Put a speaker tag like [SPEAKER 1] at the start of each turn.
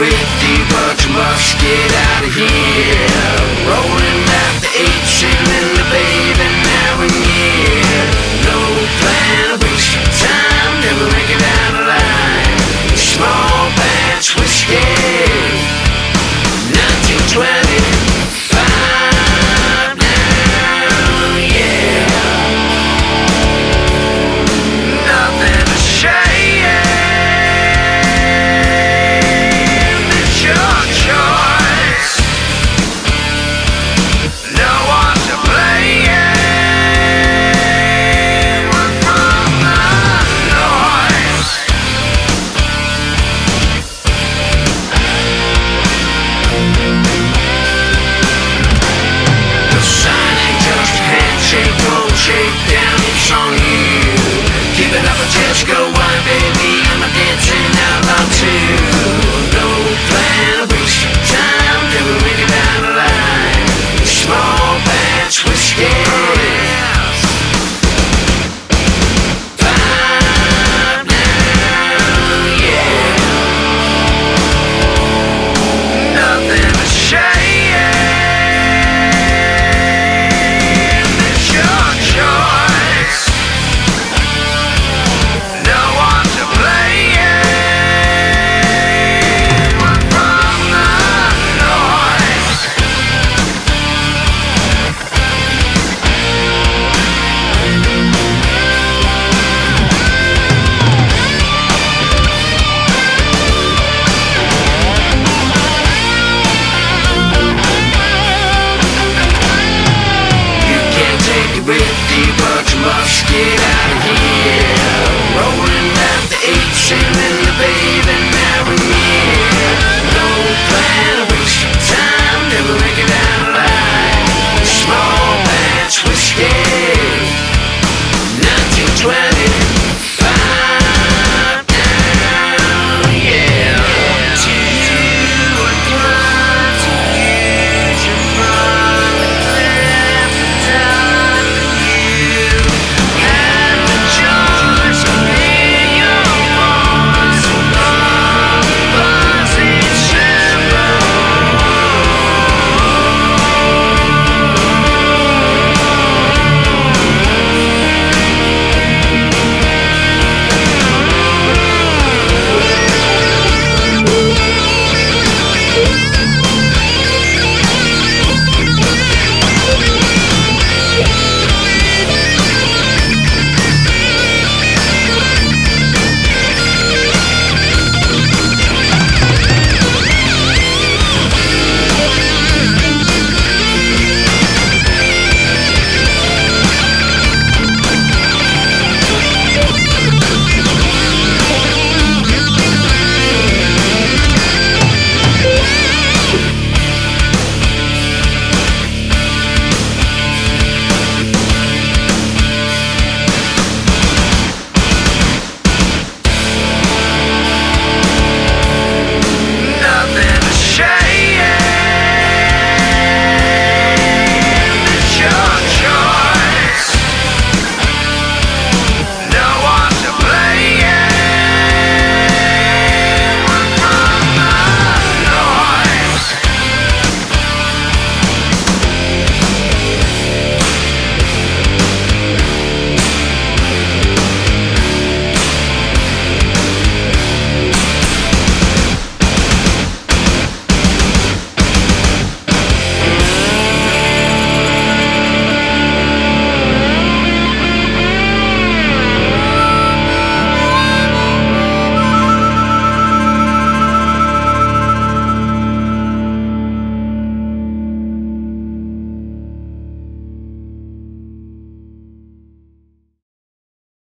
[SPEAKER 1] быть, ты вот в мошке Break